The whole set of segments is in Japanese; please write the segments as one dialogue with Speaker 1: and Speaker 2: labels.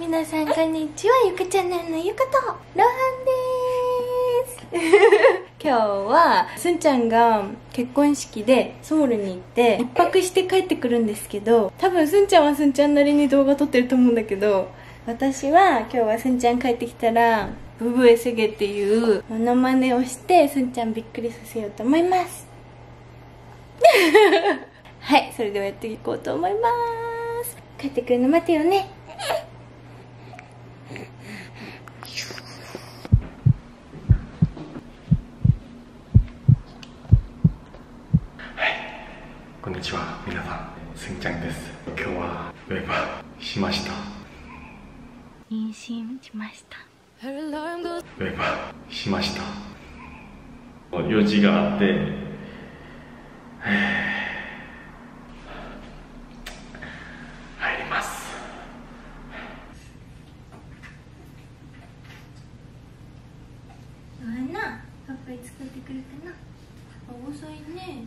Speaker 1: 皆さんこんにちはゆかチャンネルのゆかとロハンです。今日はすんちゃんが結婚式でソウルに行って一泊して帰ってくるんですけど多分すんちゃんはすんちゃんなりに動画撮ってると思うんだけど私は今日はすんちゃん帰ってきたらブブエセゲっていうモノマネをしてすんちゃんびっくりさせようと思います。はいそれではやっていこうと思います。帰ってくるの待てよね
Speaker 2: こんにちは皆さんすんちゃんです今日はウェーバーしました。
Speaker 1: 妊娠しました。
Speaker 2: しました。用事があって。入ります。
Speaker 1: どうやな。パパいつ帰ってくるかな。遅いね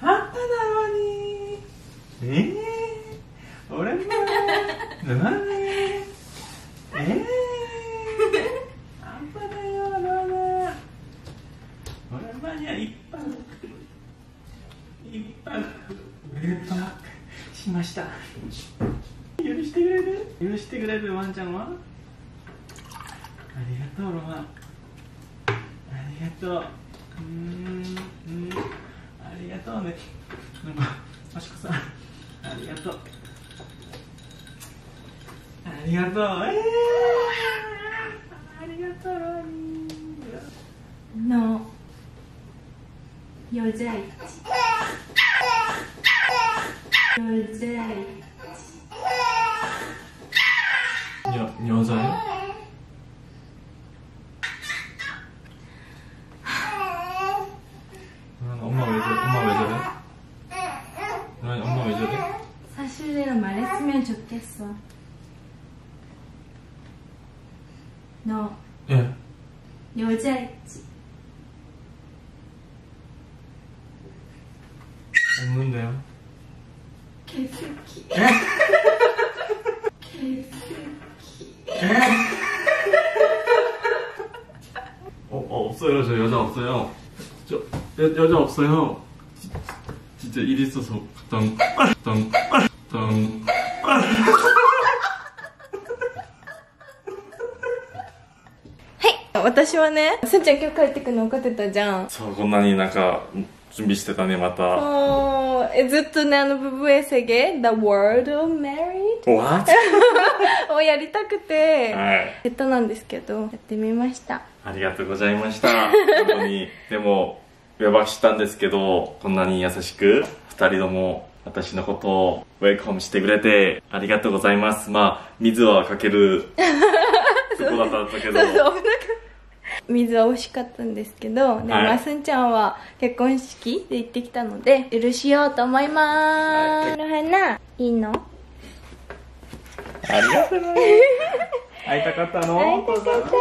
Speaker 2: アッパなのに。ええー、俺もなにええー、アッパだよロハ俺マニア一般一般ウェルトワークしました許してくれる？許してくれるワンちゃんは？ありがとうロマンありがとう。うんうん。とうね。なんか、マシコさん、ありがとう。ありがとう。えー、ありがとう、の、よ
Speaker 1: じゃい。よじゃい。にょ、
Speaker 2: にょざい。 아니, 엄마 왜 저래?
Speaker 1: 사실대로 말했으면 좋겠어 너
Speaker 2: 예.
Speaker 1: 여자있지
Speaker 2: 없는데요.
Speaker 1: 개새끼 개새끼
Speaker 2: 어, 어, 없어요. 저 여자 없어요. 저, 여, 여자 없어요. 지- 진짜 일 있어서, 땅, 땅, 땅.
Speaker 1: はい私はねすんちゃん今日帰ってくるの分かってたじゃん
Speaker 2: そう、こんなになんか、準備してたね、また。
Speaker 1: そうえずっとねあのブブエセゲ The World of Married
Speaker 2: What?
Speaker 1: をやりたくて
Speaker 2: はい。
Speaker 1: 下手なんですけどやってみました
Speaker 2: ありがとうございました。本当に。でも、 やばしたんですけど、こんなに優しく、二人とも私のことをウェルカムしてくれて、ありがとうございます。まあ、水はかける とこだったけど、
Speaker 1: 水は惜しかったんですけど、で
Speaker 2: はい。
Speaker 1: まあすんちゃんは結婚式で行ってきたので許しようと思いまーす、
Speaker 2: はい。
Speaker 1: の花いいの？
Speaker 2: ありがとうね。会いたかったの
Speaker 1: 会いたかったねー会いたかったね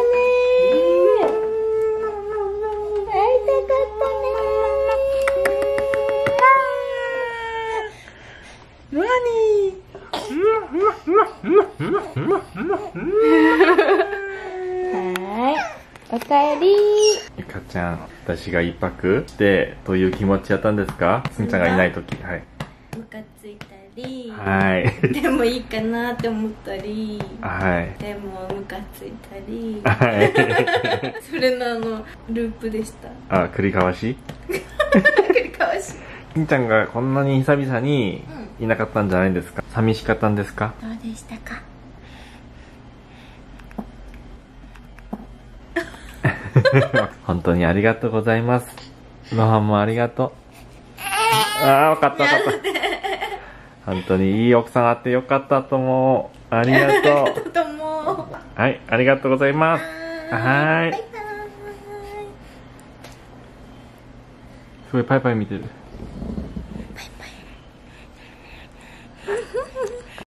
Speaker 1: ーはー。いおかえり
Speaker 2: よかっちゃん私が一泊してという気持ちやったんですか？すみちゃんがいない時。はい。
Speaker 1: ムカついたり、
Speaker 2: はい。
Speaker 1: でもいいかなって思ったり。
Speaker 2: はい。
Speaker 1: でもムカついたり。
Speaker 2: はい。
Speaker 1: それのあのループでした。
Speaker 2: あ繰り返し？
Speaker 1: 繰り返し。
Speaker 2: すみちゃんがこんなに久々にいなかったんじゃないんですか？寂しかったんですか？
Speaker 1: どうでしたか？
Speaker 2: 本当にありがとうございます。ロハンもありがとう。ああ分かった分かった。本当にいい奥さんあってよかったと思う。ありがとう。
Speaker 1: どうも
Speaker 2: はいありがとうございます。はーい。
Speaker 1: バイバイ。
Speaker 2: すごいパイパイ見てる